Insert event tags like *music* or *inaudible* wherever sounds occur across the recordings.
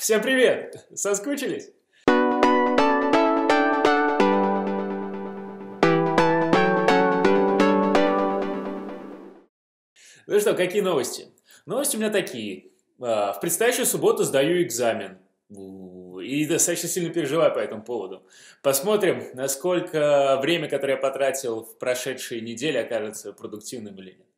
Всем привет! Соскучились? Ну что, какие новости? Новости у меня такие. А, в предстоящую субботу сдаю экзамен. И достаточно сильно переживаю по этому поводу. Посмотрим, насколько время, которое я потратил в прошедшие недели, окажется продуктивным или нет.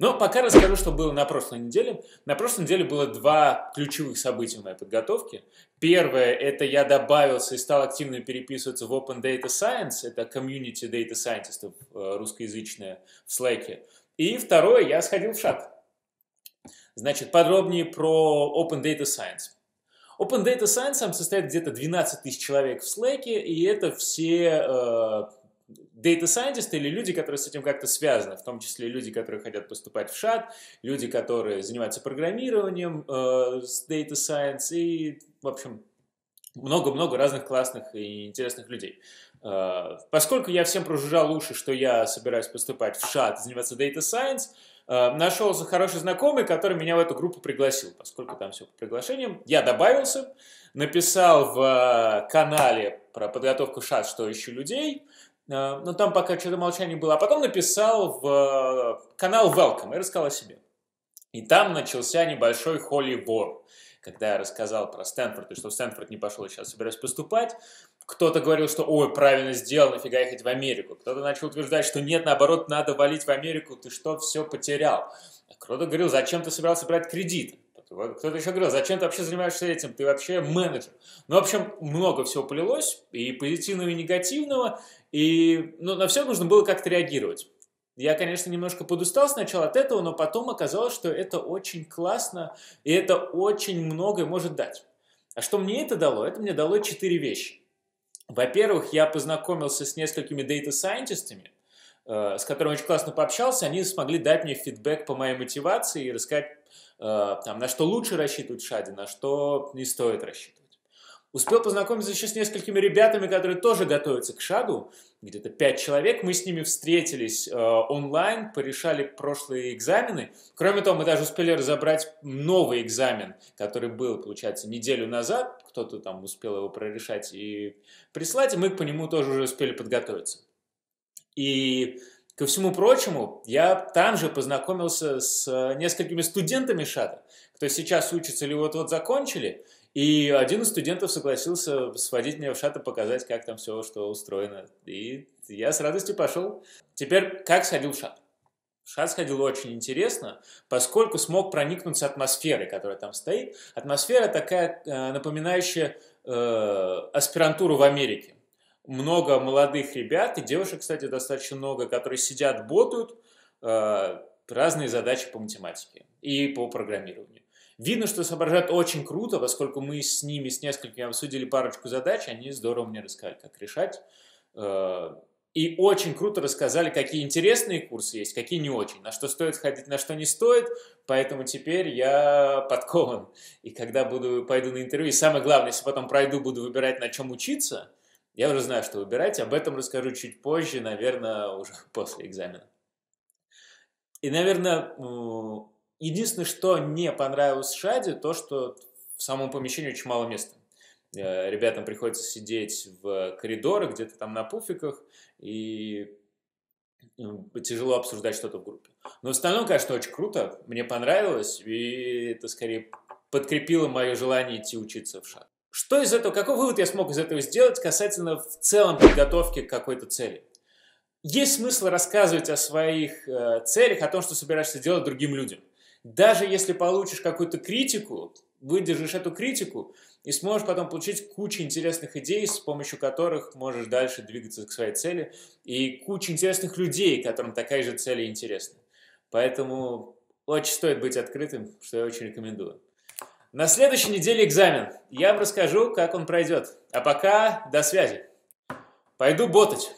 Но пока расскажу, что было на прошлой неделе. На прошлой неделе было два ключевых события в моей подготовке. Первое, это я добавился и стал активно переписываться в Open Data Science, это community data scientist э, русскоязычная в Slack. И второе, я сходил в шаг. Значит, подробнее про Open Data Science. Open Data Science состоит где-то 12 тысяч человек в Slack, и это все э, data scientists или люди, которые с этим как-то связаны, в том числе люди, которые хотят поступать в ШАТ, люди, которые занимаются программированием э, с data science и, в общем, много-много разных классных и интересных людей. Э, поскольку я всем прожужжал уши, что я собираюсь поступать в ШАТ, заниматься data science, э, нашелся хороший знакомый, который меня в эту группу пригласил, поскольку там все по приглашениям. Я добавился, написал в канале про подготовку ШАТ, что ищу людей, Э, но там пока что-то молчание было. А потом написал в э, канал Welcome и рассказал о себе. И там начался небольшой war. Когда я рассказал про Стэнфорд, и что в Стэнфорд не пошел, и сейчас собираюсь поступать, кто-то говорил, что ой, правильно сделал, нафига ехать в Америку. Кто-то начал утверждать, что нет, наоборот, надо валить в Америку, ты что, все потерял. А кто-то говорил, зачем ты собирался брать кредит? Кто-то еще говорил, зачем ты вообще занимаешься этим, ты вообще менеджер. Ну, в общем, много всего полилось, и позитивного, и негативного, и ну, на все нужно было как-то реагировать. Я, конечно, немножко подустал сначала от этого, но потом оказалось, что это очень классно, и это очень многое может дать. А что мне это дало? Это мне дало четыре вещи. Во-первых, я познакомился с несколькими дата-сайентистами, э, с которыми очень классно пообщался, они смогли дать мне фидбэк по моей мотивации и рассказать, там, на что лучше рассчитывать в шаде, на что не стоит рассчитывать. Успел познакомиться еще с несколькими ребятами, которые тоже готовятся к шаду, где-то пять человек. Мы с ними встретились э, онлайн, порешали прошлые экзамены. Кроме того, мы даже успели разобрать новый экзамен, который был, получается, неделю назад. Кто-то там успел его прорешать и прислать, и мы по нему тоже уже успели подготовиться. И Ко всему прочему, я там же познакомился с э, несколькими студентами ШАТа, кто сейчас учится или вот-вот закончили, и один из студентов согласился сводить меня в ШАТ показать, как там все, что устроено. И я с радостью пошел. Теперь, как сходил в ШАТ? В ШАТ сходил очень интересно, поскольку смог проникнуться атмосферой, которая там стоит. Атмосфера такая, э, напоминающая э, аспирантуру в Америке много молодых ребят, и девушек, кстати, достаточно много, которые сидят, ботают э, разные задачи по математике и по программированию. Видно, что соображают очень круто, поскольку мы с ними, с несколькими обсудили парочку задач, они здорово мне рассказали, как решать. Э, и очень круто рассказали, какие интересные курсы есть, какие не очень, на что стоит ходить, на что не стоит. Поэтому теперь я подкован. И когда буду, пойду на интервью, и самое главное, если потом пройду, буду выбирать, на чем учиться – я уже знаю, что выбирать, об этом расскажу чуть позже, наверное, уже *laughs* после экзамена. И, наверное, единственное, что не понравилось Шаде, то, что в самом помещении очень мало места. Э, ребятам приходится сидеть в коридорах, где-то там на пуфиках, и тяжело обсуждать что-то в группе. Но в остальном, конечно, очень круто, мне понравилось, и это скорее подкрепило мое желание идти учиться в ШАД. Что из этого, какой вывод я смог из этого сделать касательно в целом подготовки к какой-то цели? Есть смысл рассказывать о своих э, целях, о том, что собираешься делать другим людям. Даже если получишь какую-то критику, выдержишь эту критику и сможешь потом получить кучу интересных идей, с помощью которых можешь дальше двигаться к своей цели, и кучу интересных людей, которым такая же цель интересна. Поэтому очень стоит быть открытым, что я очень рекомендую. На следующей неделе экзамен. Я вам расскажу, как он пройдет. А пока до связи. Пойду ботать.